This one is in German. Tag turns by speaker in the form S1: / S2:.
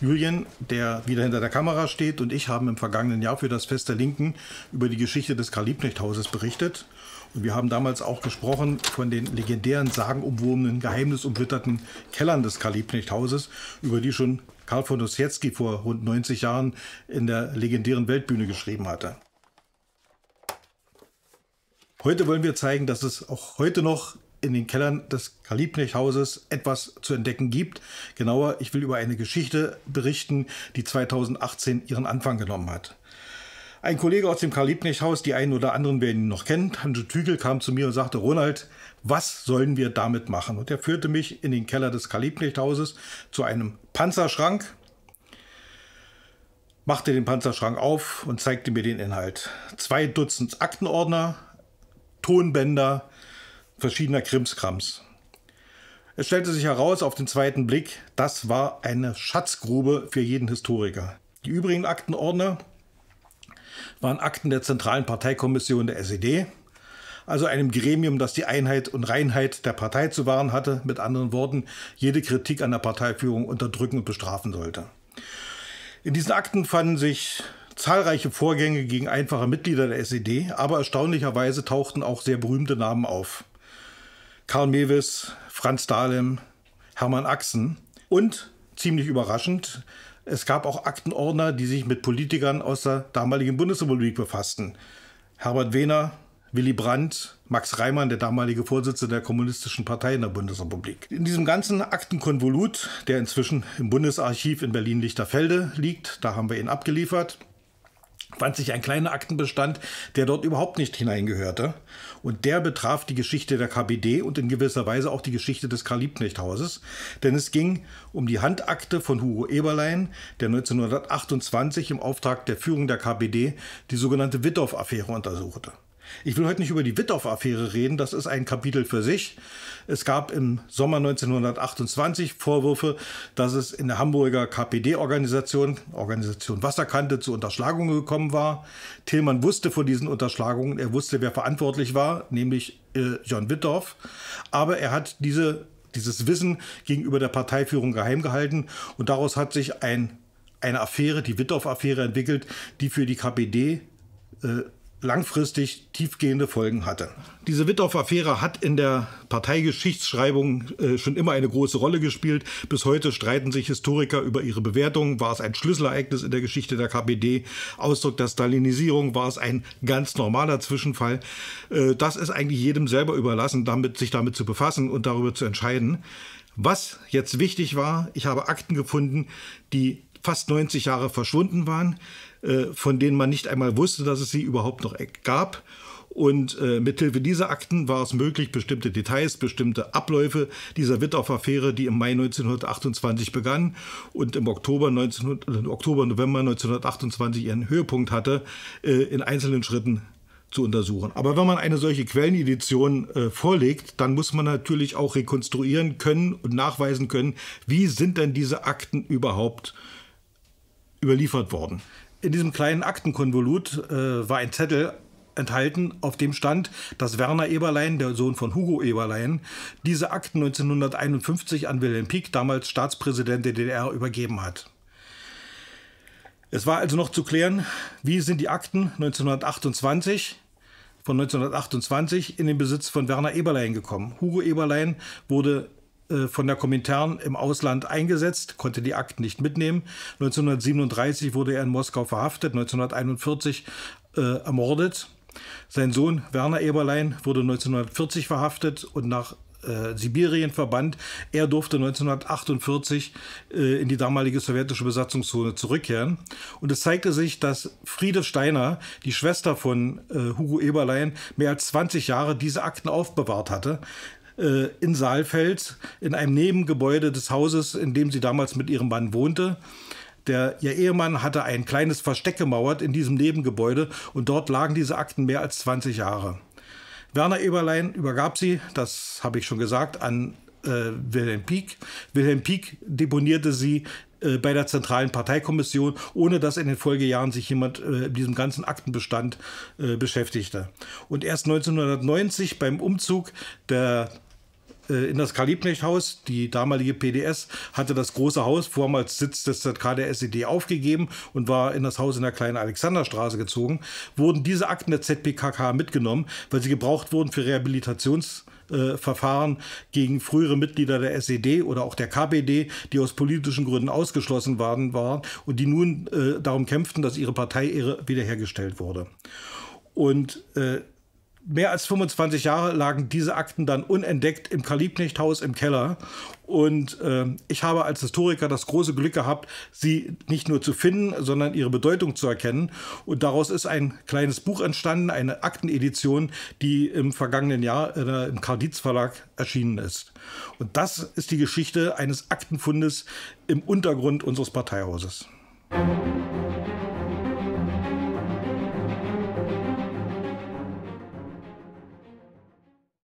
S1: Julian, der wieder hinter der Kamera steht, und ich haben im vergangenen Jahr für das Fest der Linken über die Geschichte des Karl-Liebknecht-Hauses berichtet. Und wir haben damals auch gesprochen von den legendären, sagenumwobenen, geheimnisumwitterten Kellern des Karl-Liebknecht-Hauses, über die schon Karl von Ossietzky vor rund 90 Jahren in der legendären Weltbühne geschrieben hatte. Heute wollen wir zeigen, dass es auch heute noch in den Kellern des Karl-Liebknecht-Hauses etwas zu entdecken gibt. Genauer, ich will über eine Geschichte berichten, die 2018 ihren Anfang genommen hat. Ein Kollege aus dem Karl-Liebknecht-Haus, die einen oder anderen werden ihn noch kennen, Hanjo Tügel, kam zu mir und sagte, Ronald, was sollen wir damit machen? Und er führte mich in den Keller des Karl-Liebknecht-Hauses zu einem Panzerschrank, machte den Panzerschrank auf und zeigte mir den Inhalt. Zwei Dutzend Aktenordner, Tonbänder, verschiedener Krimskrams. Es stellte sich heraus auf den zweiten Blick, das war eine Schatzgrube für jeden Historiker. Die übrigen Aktenordner waren Akten der Zentralen Parteikommission der SED, also einem Gremium, das die Einheit und Reinheit der Partei zu wahren hatte, mit anderen Worten, jede Kritik an der Parteiführung unterdrücken und bestrafen sollte. In diesen Akten fanden sich zahlreiche Vorgänge gegen einfache Mitglieder der SED, aber erstaunlicherweise tauchten auch sehr berühmte Namen auf. Karl Mewis, Franz Dahlem, Hermann Axen und ziemlich überraschend, es gab auch Aktenordner, die sich mit Politikern aus der damaligen Bundesrepublik befassten. Herbert Wehner, Willy Brandt, Max Reimann, der damalige Vorsitzende der Kommunistischen Partei in der Bundesrepublik. In diesem ganzen Aktenkonvolut, der inzwischen im Bundesarchiv in Berlin-Lichterfelde liegt, da haben wir ihn abgeliefert, fand sich ein kleiner Aktenbestand, der dort überhaupt nicht hineingehörte. Und der betraf die Geschichte der KPD und in gewisser Weise auch die Geschichte des Karl-Liebknecht-Hauses. Denn es ging um die Handakte von Hugo Eberlein, der 1928 im Auftrag der Führung der KPD die sogenannte Wittow-Affäre untersuchte. Ich will heute nicht über die Wittow-Affäre reden, das ist ein Kapitel für sich. Es gab im Sommer 1928 Vorwürfe, dass es in der Hamburger KPD-Organisation, Organisation Wasserkante, zu Unterschlagungen gekommen war. Tillmann wusste von diesen Unterschlagungen, er wusste, wer verantwortlich war, nämlich äh, John Wittow. Aber er hat diese, dieses Wissen gegenüber der Parteiführung geheim gehalten und daraus hat sich ein, eine Affäre, die Wittow-Affäre entwickelt, die für die KPD äh, langfristig tiefgehende Folgen hatte. Diese Wittow-Affäre hat in der Parteigeschichtsschreibung äh, schon immer eine große Rolle gespielt. Bis heute streiten sich Historiker über ihre Bewertung. War es ein Schlüsselereignis in der Geschichte der KPD? Ausdruck der Stalinisierung? War es ein ganz normaler Zwischenfall? Äh, das ist eigentlich jedem selber überlassen, damit, sich damit zu befassen und darüber zu entscheiden. Was jetzt wichtig war, ich habe Akten gefunden, die fast 90 Jahre verschwunden waren äh, von denen man nicht einmal wusste, dass es sie überhaupt noch gab. Und äh, mithilfe dieser Akten war es möglich, bestimmte Details, bestimmte Abläufe dieser Wittow-Affäre, die im Mai 1928 begann und im Oktober, 19, äh, Oktober November 1928 ihren Höhepunkt hatte, äh, in einzelnen Schritten zu untersuchen. Aber wenn man eine solche Quellenedition äh, vorlegt, dann muss man natürlich auch rekonstruieren können und nachweisen können, wie sind denn diese Akten überhaupt überliefert worden. In diesem kleinen Aktenkonvolut äh, war ein Zettel enthalten, auf dem stand, dass Werner Eberlein, der Sohn von Hugo Eberlein, diese Akten 1951 an Wilhelm Pieck, damals Staatspräsident der DDR, übergeben hat. Es war also noch zu klären, wie sind die Akten 1928 von 1928 in den Besitz von Werner Eberlein gekommen. Hugo Eberlein wurde von der Komintern im Ausland eingesetzt, konnte die Akten nicht mitnehmen. 1937 wurde er in Moskau verhaftet, 1941 äh, ermordet. Sein Sohn Werner Eberlein wurde 1940 verhaftet und nach äh, Sibirien verbannt. Er durfte 1948 äh, in die damalige sowjetische Besatzungszone zurückkehren. Und es zeigte sich, dass Friede Steiner, die Schwester von äh, Hugo Eberlein, mehr als 20 Jahre diese Akten aufbewahrt hatte äh, in Saalfeld in einem Nebengebäude des Hauses, in dem sie damals mit ihrem Mann wohnte. Der, ihr Ehemann hatte ein kleines Versteck gemauert in diesem Nebengebäude und dort lagen diese Akten mehr als 20 Jahre. Werner Eberlein übergab sie, das habe ich schon gesagt, an äh, Wilhelm Pieck. Wilhelm Pieck deponierte sie äh, bei der Zentralen Parteikommission, ohne dass in den Folgejahren sich jemand äh, diesem ganzen Aktenbestand äh, beschäftigte. Und erst 1990 beim Umzug der in das Karl-Liebknecht-Haus. Die damalige PDS hatte das große Haus vormals Sitz des ZK der SED aufgegeben und war in das Haus in der kleinen Alexanderstraße gezogen. Wurden diese Akten der ZPKK mitgenommen, weil sie gebraucht wurden für Rehabilitationsverfahren äh, gegen frühere Mitglieder der SED oder auch der KPD, die aus politischen Gründen ausgeschlossen waren, waren und die nun äh, darum kämpften, dass ihre Partei wiederhergestellt wurde. Und äh, mehr als 25 Jahre lagen diese Akten dann unentdeckt im Karl-Liebknecht-Haus im Keller. Und äh, ich habe als Historiker das große Glück gehabt, sie nicht nur zu finden, sondern ihre Bedeutung zu erkennen. Und daraus ist ein kleines Buch entstanden, eine Aktenedition, die im vergangenen Jahr äh, im Karl Dietz Verlag erschienen ist. Und das ist die Geschichte eines Aktenfundes im Untergrund unseres Parteihauses. Musik